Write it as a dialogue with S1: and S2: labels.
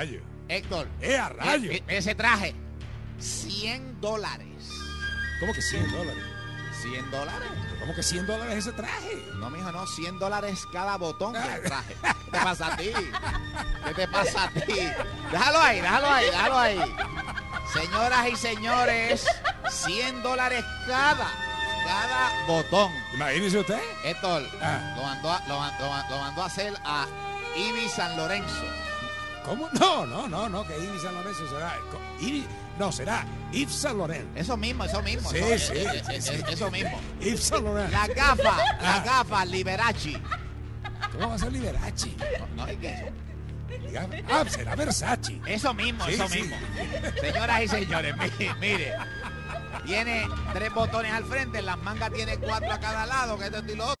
S1: rayo!
S2: Héctor.
S1: ¡Eh, a rayo!
S2: e- e- ese traje, 100 dólares.
S1: ¿Cómo que 100 dólares?
S2: 100 dólares.
S1: ¿Cómo que 100 dólares ese traje?
S2: No, mijo, no, 100 dólares cada botón del traje. ¿Qué te pasa a ti? ¿Qué te pasa a ti? Déjalo ahí, déjalo ahí, déjalo ahí. Señoras y señores, 100 dólares cada, cada botón.
S1: Imagínese usted.
S2: Héctor,
S1: Ah.
S2: lo, mandó a, lo, man- lo man- lo mandó a hacer a Ibi San Lorenzo.
S1: ¿Cómo? No, no, no, no, que Yves Lorenzo será. Yves- no, será Yves Saint Laurent.
S2: Eso mismo, eso mismo.
S1: Sí,
S2: eso,
S1: sí,
S2: eh,
S1: sí, sí.
S2: eso mismo.
S1: Yves Saint Laurent.
S2: Las gafas, las
S1: Ah.
S2: gafas, Liberace.
S1: ¿Cómo va a ser Liberace?
S2: No, no, ¿y qué?
S1: Ah, será Versace.
S2: Eso mismo,
S1: Sí,
S2: eso
S1: sí.
S2: mismo. Señoras y señores, mire, mire. Tiene tres botones al frente, en las mangas tiene cuatro a cada lado, que esto y lo otro.